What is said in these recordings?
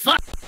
Fuck!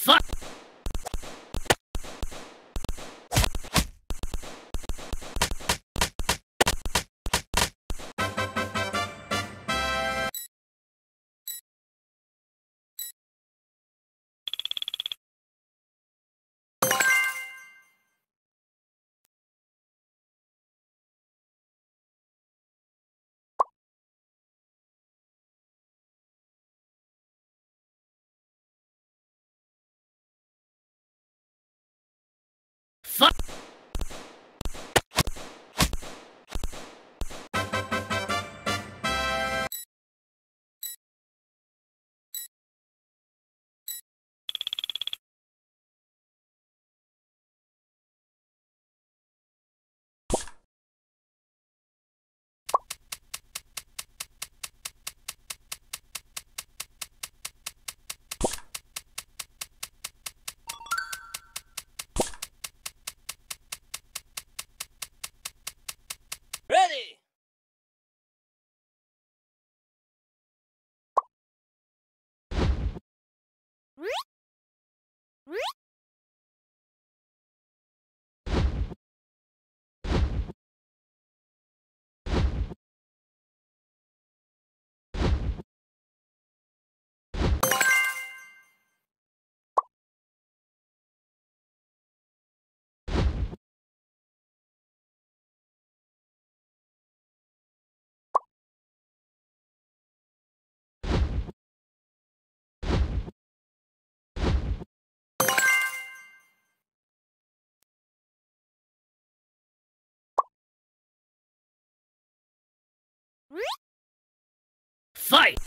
Fuck! Fight!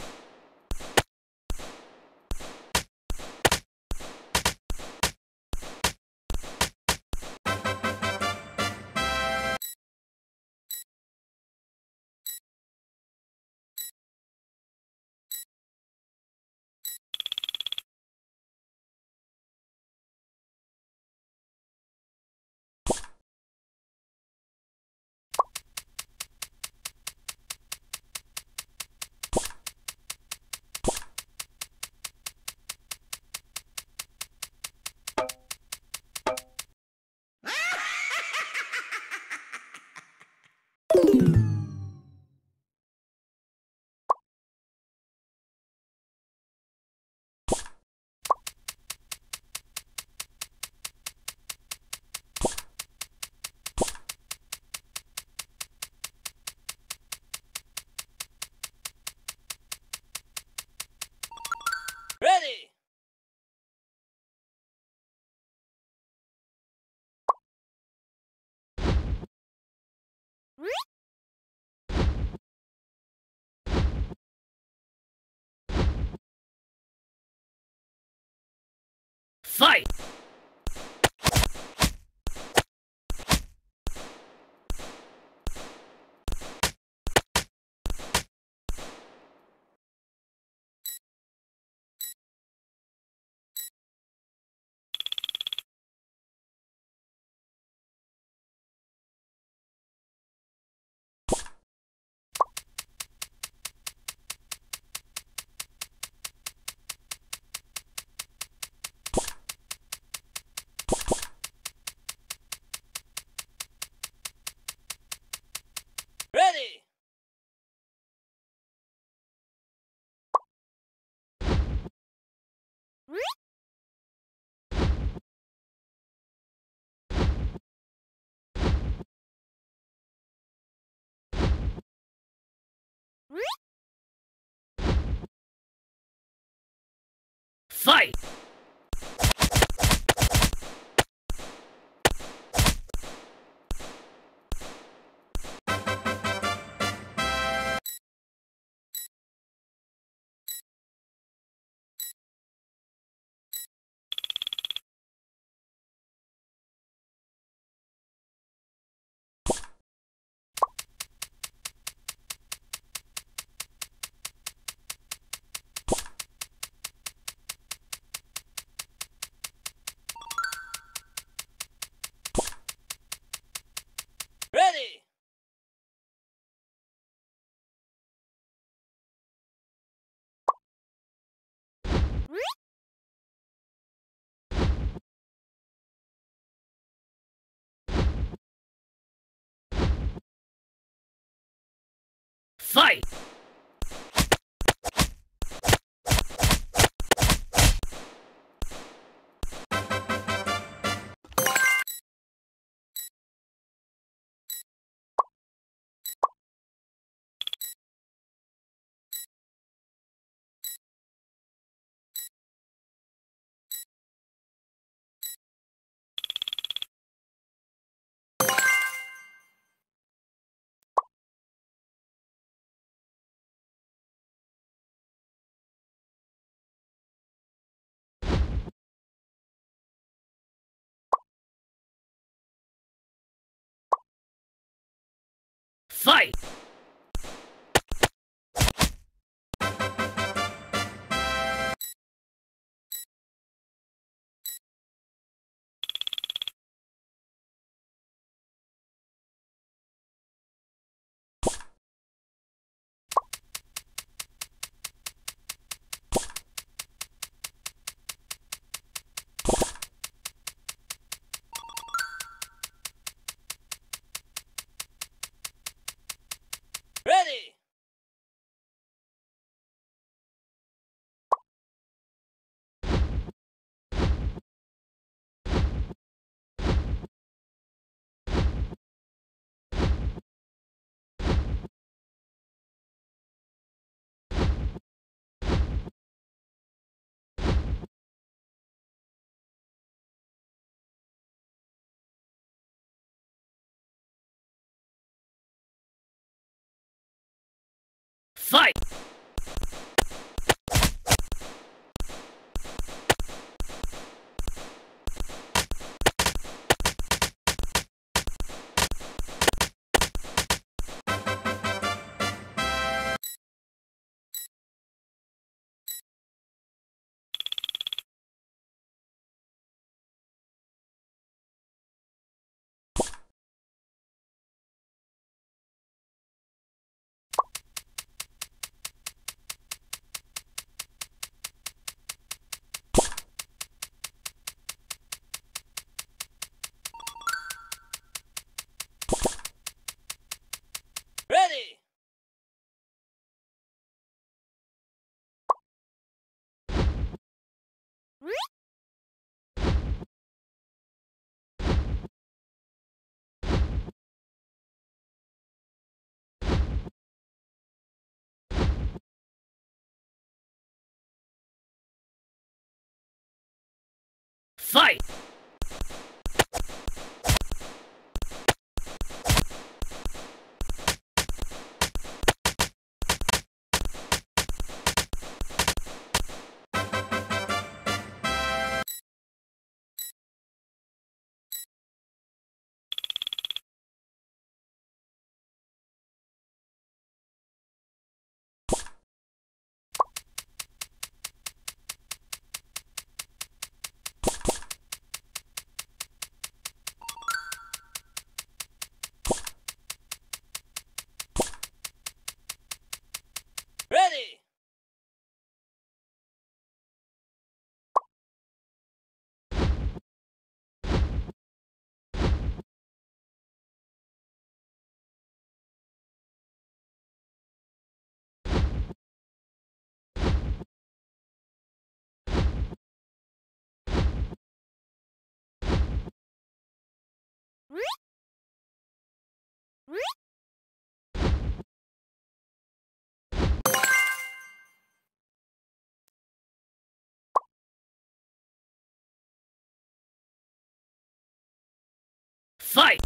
Fight! Fight! Fight! Fight! Fight! Fight! Fight!